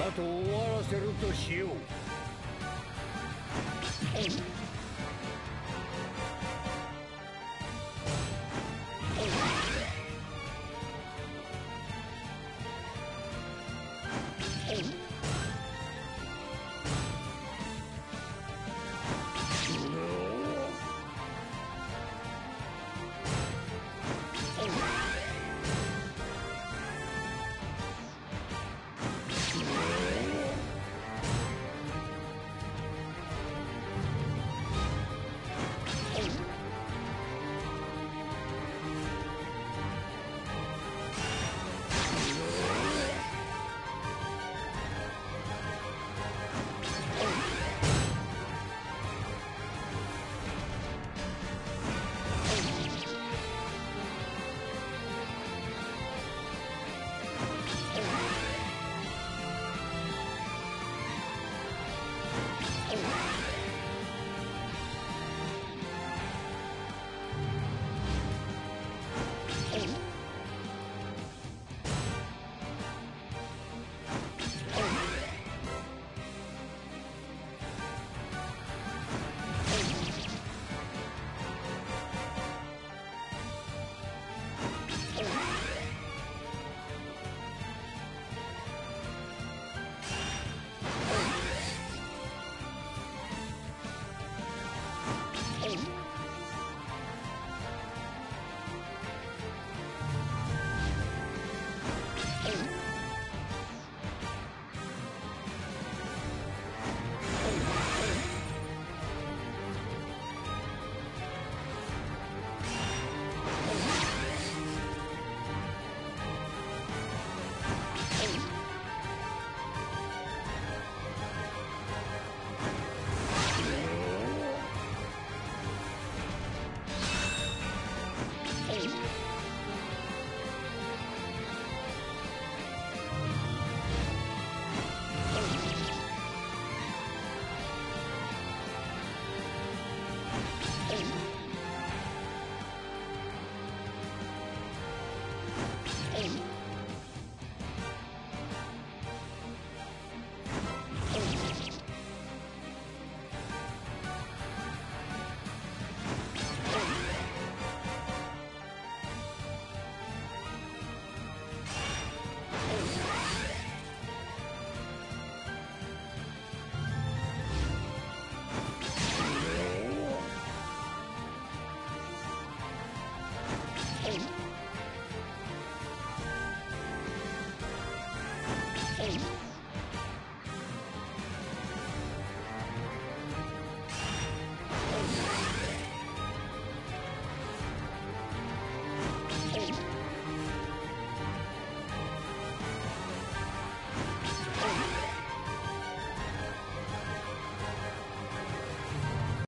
かと終わらせるとしよう。